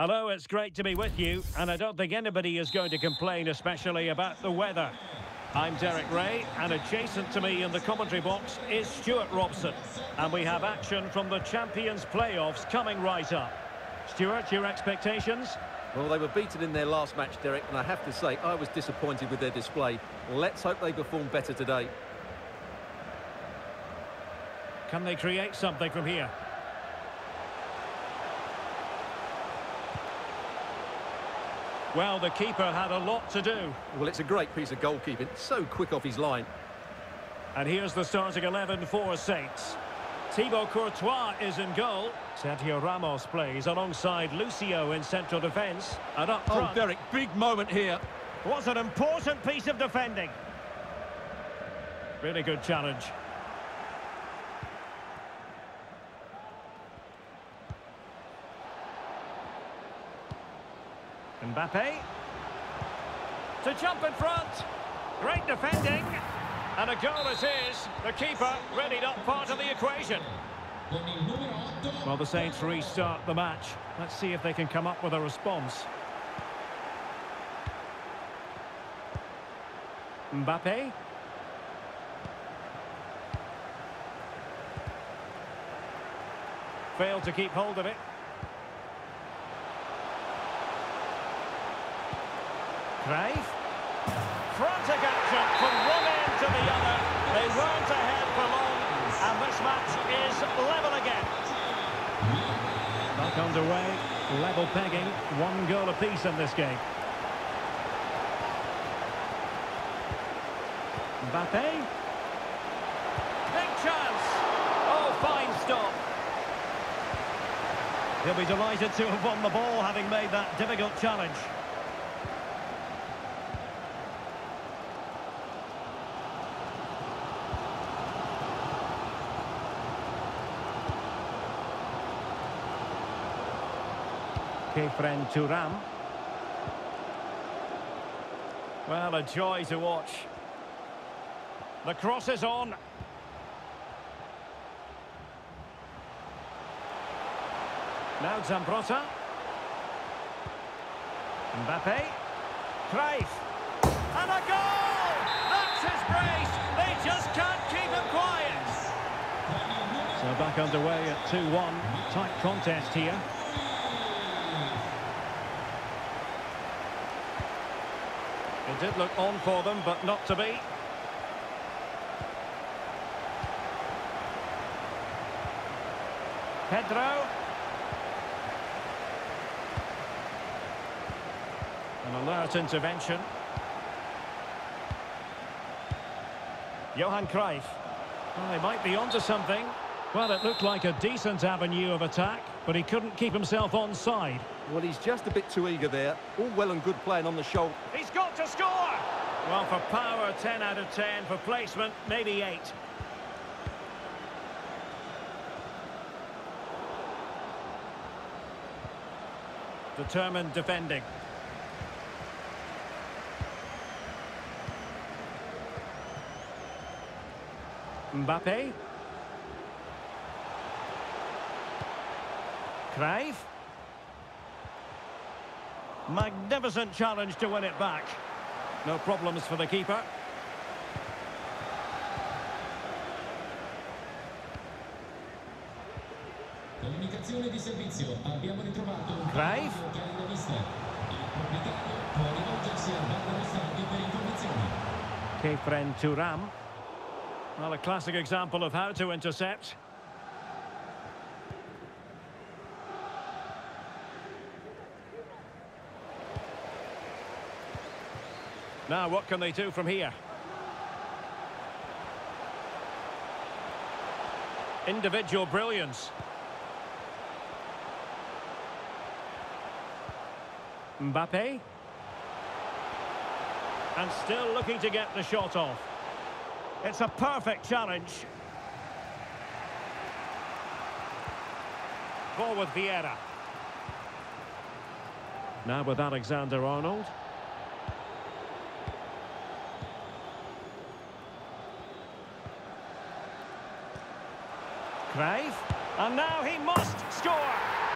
Hello, it's great to be with you, and I don't think anybody is going to complain, especially about the weather. I'm Derek Rae, and adjacent to me in the commentary box is Stewart Robson. And we have action from the Champions playoffs coming right up. Stewart, your expectations? Well, they were beaten in their last match, Derek, and I have to say, I was disappointed with their display. Let's hope they perform better today. Can they create something from here? Well, the keeper had a lot to do. Well, it's a great piece of goalkeeping. So quick off his line. And here's the starting 11 for Saints. Thibaut Courtois is in goal. Sergio Ramos plays alongside Lucio in central defence. And up oh, front... Oh, Derek, big moment here. Was an important piece of defending. Really good challenge. Mbappe. To jump in front. Great defending. And a goal it is. The keeper readied up part of the equation. Well, the Saints restart the match. Let's see if they can come up with a response. Mbappe. Failed to keep hold of it. Cruyff. Frantic action from one end to the other. They weren't ahead for long, and this match is level again. Back underway, level pegging, one goal apiece in this game. Mbappe. Big chance. Oh, fine stop. He'll be delighted to have won the ball, having made that difficult challenge. Khéphren Thuram. Well, a joy to watch. The cross is on. Now Zambrotta. Mbappe. Cruyff. And a goal! That's his brace! They just can't keep him quiet! So back underway at 2-1. Tight contest here. It did look on for them, but not to be. Pedro. An alert intervention. Johan Cruyff. Well, they might be onto something. Well, it looked like a decent avenue of attack, but he couldn't keep himself on side. Well, he's just a bit too eager there. All well and good playing on the shoulder. He's got to score! Well, for power, 10 out of 10. For placement, maybe 8. Determined defending. Mbappe. Cruyff. Magnificent challenge to win it back. No problems for the keeper. Comunicazione di servizio. Abbiamo ritrovato un Cruyff. Il proprietario può rivolgersi al bar dello stadio per informazioni. Khéphren Thuram. Well, a classic example of how to intercept. Now, what can they do from here? Individual brilliance. Mbappe. And still looking to get the shot off. It's a perfect challenge. Ball with Vieira. Now with Alexander-Arnold. Cruyff. And now he must score.